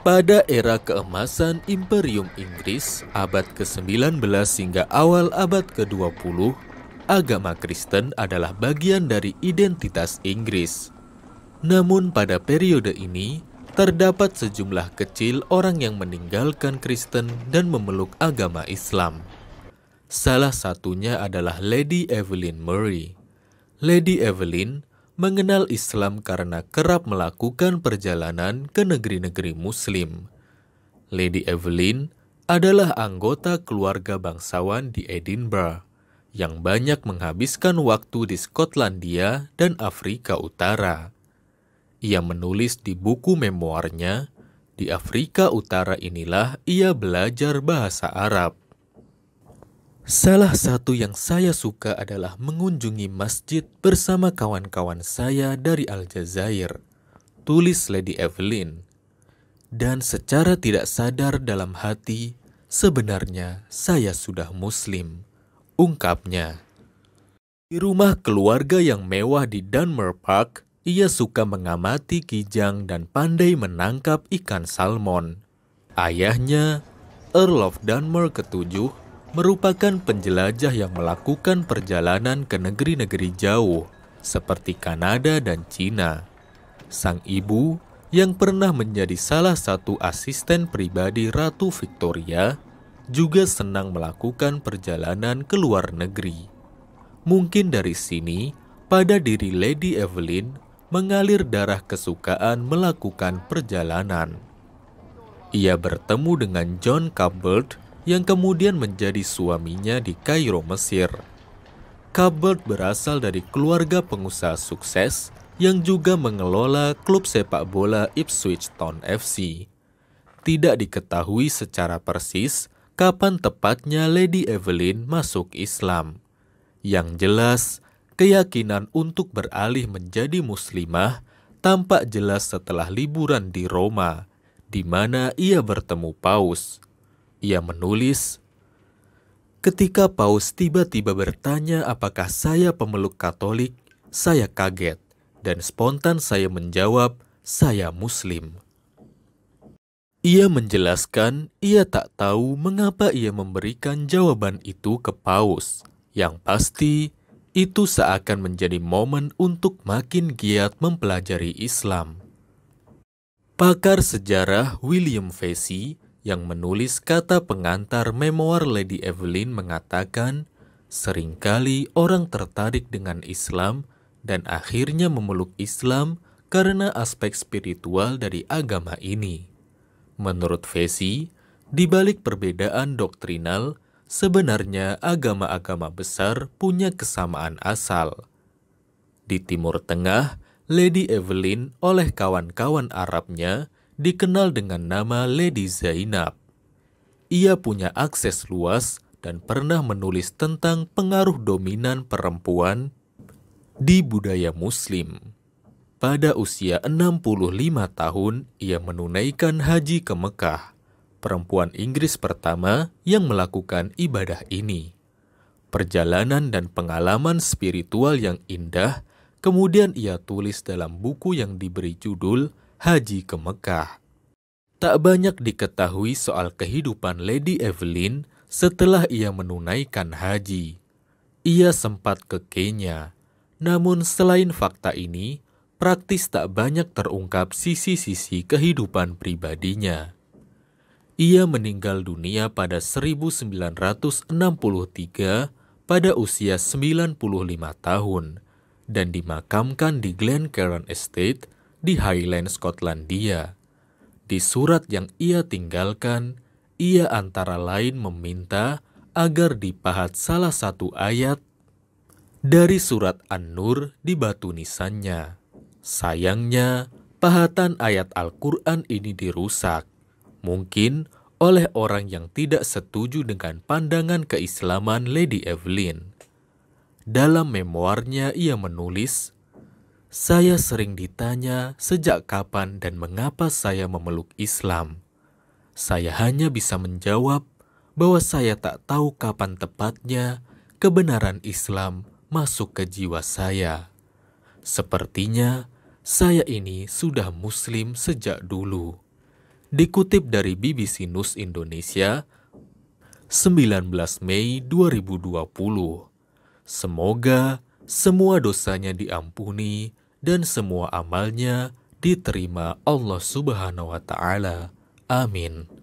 Pada era keemasan Imperium Inggris abad ke-19 hingga awal abad ke-20, agama Kristen adalah bagian dari identitas Inggris. Namun pada periode ini, terdapat sejumlah kecil orang yang meninggalkan Kristen dan memeluk agama Islam. Salah satunya adalah Lady Evelyn Murray. Lady Evelyn mengenal Islam karena kerap melakukan perjalanan ke negeri-negeri Muslim. Lady Evelyn adalah anggota keluarga bangsawan di Edinburgh yang banyak menghabiskan waktu di Skotlandia dan Afrika Utara. Ia menulis di buku memoarnya, di Afrika Utara inilah ia belajar bahasa Arab. Salah satu yang saya suka adalah mengunjungi masjid bersama kawan-kawan saya dari Aljazair, tulis Lady Evelyn. Dan secara tidak sadar dalam hati, sebenarnya saya sudah muslim, ungkapnya. Di rumah keluarga yang mewah di Dunmer Park, ia suka mengamati kijang dan pandai menangkap ikan salmon. Ayahnya, Earl of Dunmer ketujuh, merupakan penjelajah yang melakukan perjalanan ke negeri-negeri jauh seperti Kanada dan Cina. Sang ibu yang pernah menjadi salah satu asisten pribadi Ratu Victoria juga senang melakukan perjalanan ke luar negeri. Mungkin dari sini, pada diri Lady Evelyn mengalir darah kesukaan melakukan perjalanan. Ia bertemu dengan John Cabot yang kemudian menjadi suaminya di Kairo, Mesir. Cabot berasal dari keluarga pengusaha sukses yang juga mengelola klub sepak bola Ipswich Town FC. Tidak diketahui secara persis kapan tepatnya Lady Evelyn masuk Islam. Yang jelas, keyakinan untuk beralih menjadi muslimah tampak jelas setelah liburan di Roma, di mana ia bertemu Paus. Ia menulis, Ketika Paus tiba-tiba bertanya apakah saya pemeluk Katolik, saya kaget dan spontan saya menjawab, saya Muslim. Ia menjelaskan ia tak tahu mengapa ia memberikan jawaban itu ke Paus. Yang pasti, itu seakan menjadi momen untuk makin giat mempelajari Islam. Pakar sejarah William Vesey yang menulis kata pengantar memoir Lady Evelyn mengatakan, sering kali orang tertarik dengan Islam dan akhirnya memeluk Islam karena aspek spiritual dari agama ini. Menurut Vesey, di balik perbedaan doktrinal, sebenarnya agama-agama besar punya kesamaan asal. Di Timur Tengah, Lady Evelyn oleh kawan-kawan Arabnya dikenal dengan nama Lady Zainab. Ia punya akses luas dan pernah menulis tentang pengaruh dominan perempuan di budaya muslim. Pada usia 65 tahun, ia menunaikan haji ke Mekah, perempuan Inggris pertama yang melakukan ibadah ini. Perjalanan dan pengalaman spiritual yang indah kemudian ia tulis dalam buku yang diberi judul haji ke Mekah. Tak banyak diketahui soal kehidupan Lady Evelyn setelah ia menunaikan haji. Ia sempat ke Kenya, namun selain fakta ini, praktis tak banyak terungkap sisi-sisi kehidupan pribadinya. Ia meninggal dunia pada 1963 pada usia 95 tahun dan dimakamkan di Glencairn Estate, di Highland, Skotlandia. Di surat yang ia tinggalkan, ia antara lain meminta agar dipahat salah satu ayat dari surat An-Nur di batu nisannya. Sayangnya, pahatan ayat Al-Quran ini dirusak. Mungkin oleh orang yang tidak setuju dengan pandangan keislaman Lady Evelyn. Dalam memoarnya ia menulis, saya sering ditanya sejak kapan dan mengapa saya memeluk Islam. Saya hanya bisa menjawab bahwa saya tak tahu kapan tepatnya kebenaran Islam masuk ke jiwa saya. Sepertinya saya ini sudah Muslim sejak dulu. Dikutip dari BBC News Indonesia, 19 Mei 2020. Semoga semua dosanya diampuni dan semua amalnya diterima Allah Subhanahu wa taala. Amin.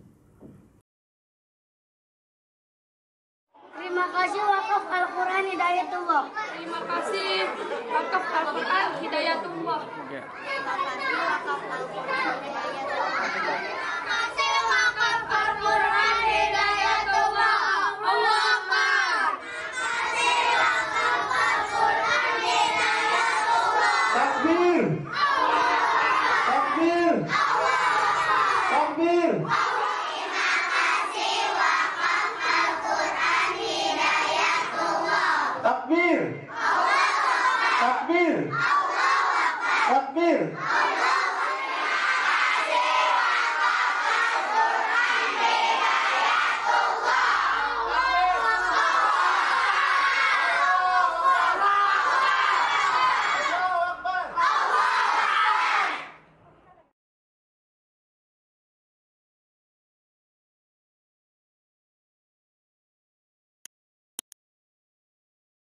Amém.